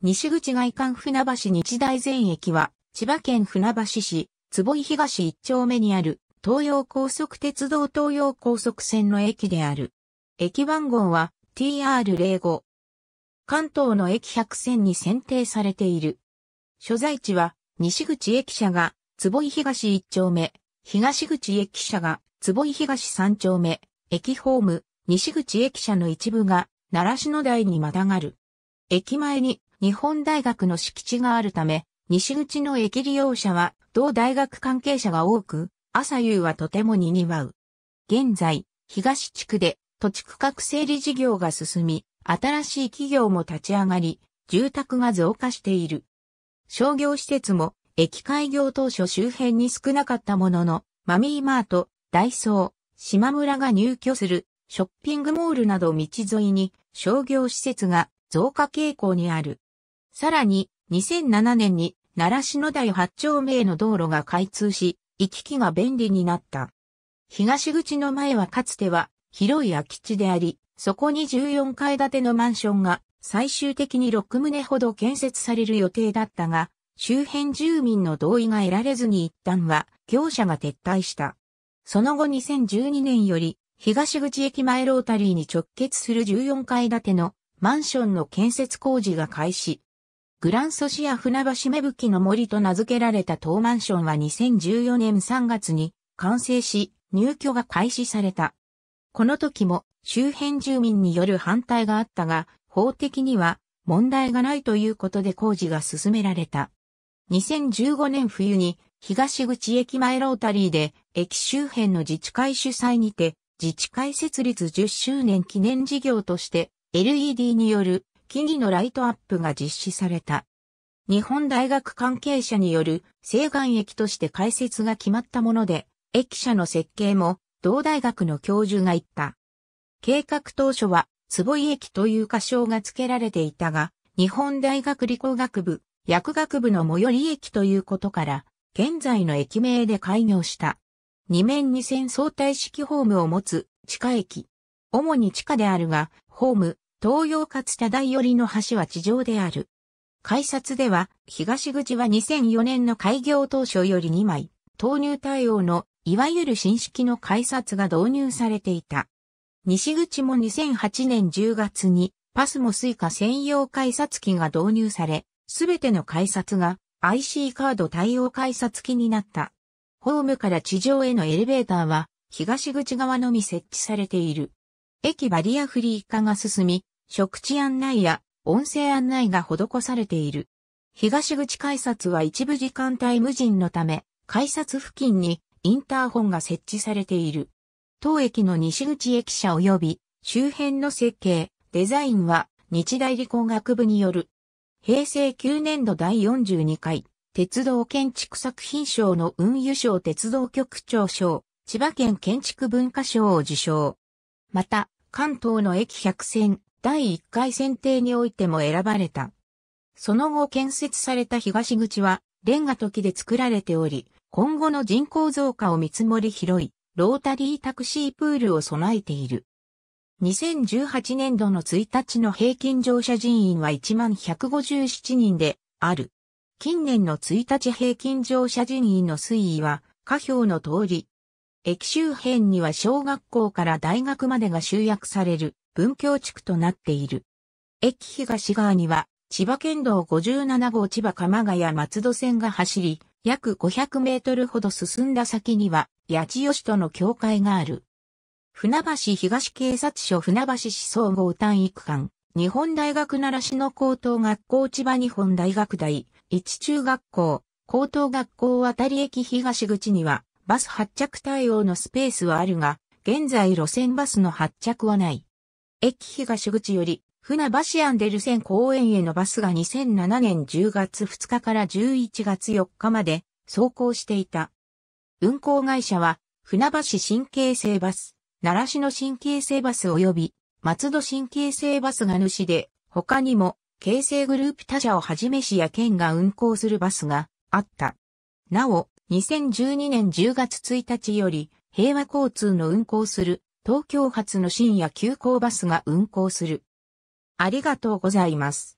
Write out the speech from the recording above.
西口外環船橋日大前駅は、千葉県船橋市、坪井東一丁目にある、東洋高速鉄道東洋高速線の駅である。駅番号は TR05。関東の駅100線に選定されている。所在地は、西口駅舎が、坪井東一丁目、東口駅舎が、坪井東三丁目、駅ホーム、西口駅舎の一部が、習志野台にまたがる。駅前に日本大学の敷地があるため、西口の駅利用者は同大学関係者が多く、朝夕はとても賑わう。現在、東地区で土地区画整理事業が進み、新しい企業も立ち上がり、住宅が増加している。商業施設も駅開業当初周辺に少なかったものの、マミーマート、ダイソー、島村が入居するショッピングモールなど道沿いに商業施設が増加傾向にある。さらに、2007年に、奈良市の台八丁目への道路が開通し、行き来が便利になった。東口の前はかつては、広い空き地であり、そこに14階建てのマンションが、最終的に6棟ほど建設される予定だったが、周辺住民の同意が得られずに一旦は、業者が撤退した。その後2012年より、東口駅前ロータリーに直結する14階建てのマンションの建設工事が開始。グランソシア船橋芽吹の森と名付けられた当マンションは2014年3月に完成し入居が開始された。この時も周辺住民による反対があったが、法的には問題がないということで工事が進められた。2015年冬に東口駅前ロータリーで駅周辺の自治会主催にて自治会設立10周年記念事業として LED による木々のライトアップが実施された。日本大学関係者による西岸駅として開設が決まったもので、駅舎の設計も同大学の教授が言った。計画当初は坪井駅という仮称が付けられていたが、日本大学理工学部、薬学部の最寄り駅ということから、現在の駅名で開業した。二面二線相対式ホームを持つ地下駅。主に地下であるが、ホーム、東洋勝田台寄りの橋は地上である。改札では、東口は2004年の開業当初より2枚、投入対応の、いわゆる新式の改札が導入されていた。西口も2008年10月に、パスモスイカ専用改札機が導入され、すべての改札が IC カード対応改札機になった。ホームから地上へのエレベーターは、東口側のみ設置されている。駅バリアフリー化が進み、食地案内や音声案内が施されている。東口改札は一部時間帯無人のため、改札付近にインターホンが設置されている。当駅の西口駅舎及び周辺の設計、デザインは日大理工学部による。平成9年度第42回鉄道建築作品賞の運輸賞鉄道局長賞、千葉県建築文化賞を受賞。また、関東の駅100線第1回選定においても選ばれた。その後建設された東口は、レンガ時で作られており、今後の人口増加を見積もり広い、ロータリータクシープールを備えている。2018年度の1日の平均乗車人員は1157人である。近年の1日平均乗車人員の推移は、下表の通り、駅周辺には小学校から大学までが集約される文教地区となっている。駅東側には千葉県道57号千葉鎌ヶ谷松戸線が走り、約500メートルほど進んだ先には八千代市との境界がある。船橋東警察署船橋市総合単育館、日本大学奈良市の高等学校千葉日本大学大、一中学校、高等学校渡り駅東口にはバス発着対応のスペースはあるが、現在路線バスの発着はない。駅東口より、船橋アンデルセン公園へのバスが2007年10月2日から11月4日まで走行していた。運行会社は、船橋新京成バス、奈良市の新京成バス及び、松戸新京成バスが主で、他にも、京成グループ他社をはじめ市や県が運行するバスがあった。なお、2012年10月1日より平和交通の運行する東京発の深夜急行バスが運行する。ありがとうございます。